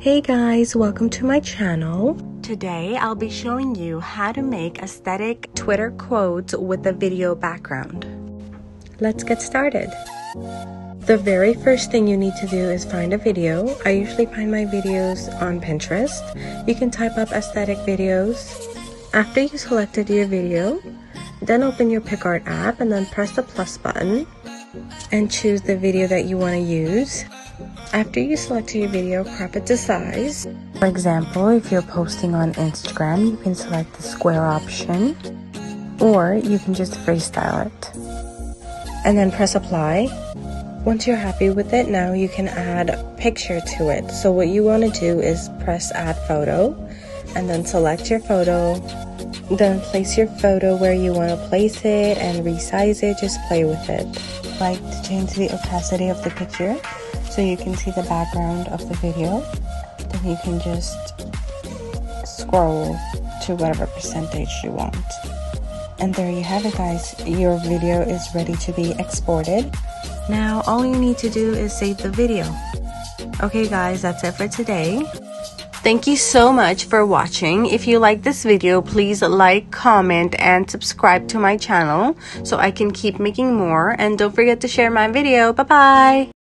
Hey guys, welcome to my channel. Today I'll be showing you how to make aesthetic Twitter quotes with a video background. Let's get started. The very first thing you need to do is find a video. I usually find my videos on Pinterest. You can type up aesthetic videos. After you selected your video, then open your PicArt app and then press the plus button and choose the video that you want to use. After you select your video, crop it to size. For example, if you're posting on Instagram, you can select the square option or you can just freestyle it. And then press apply. Once you're happy with it, now you can add a picture to it. So what you want to do is press add photo and then select your photo. Then place your photo where you want to place it and resize it. Just play with it. Like to change the opacity of the picture so you can see the background of the video then you can just scroll to whatever percentage you want and there you have it guys your video is ready to be exported now all you need to do is save the video okay guys that's it for today Thank you so much for watching. If you like this video, please like, comment, and subscribe to my channel so I can keep making more. And don't forget to share my video. Bye-bye!